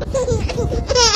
嘿 嘿